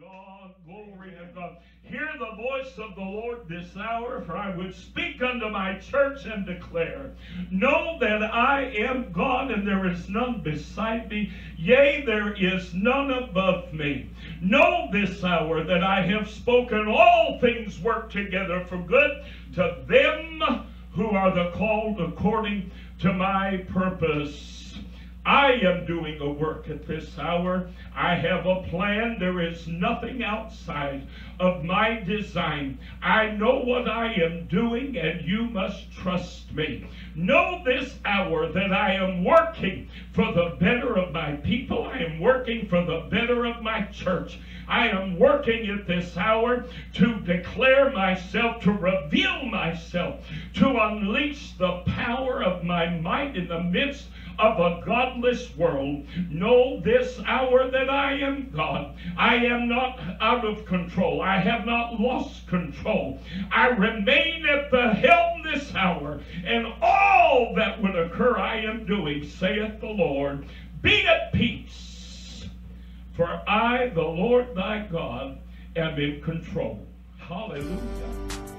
God. Glory to God. Hear the voice of the Lord this hour, for I would speak unto my church and declare, Know that I am God, and there is none beside me. Yea, there is none above me. Know this hour that I have spoken all things work together for good to them who are the called according to my purpose. I am doing a work at this hour. I have a plan. There is nothing outside of my design. I know what I am doing, and you must trust me. Know this hour that I am working for the better of my people. I am working for the better of my church. I am working at this hour to declare myself, to reveal myself, to unleash the power of my might in the midst of a godless world. Know this hour that I am God. I am not out of control. I have not lost control. I remain at the helm this hour, and all that would occur I am doing, saith the Lord. Be at peace, for I, the Lord thy God, am in control. Hallelujah.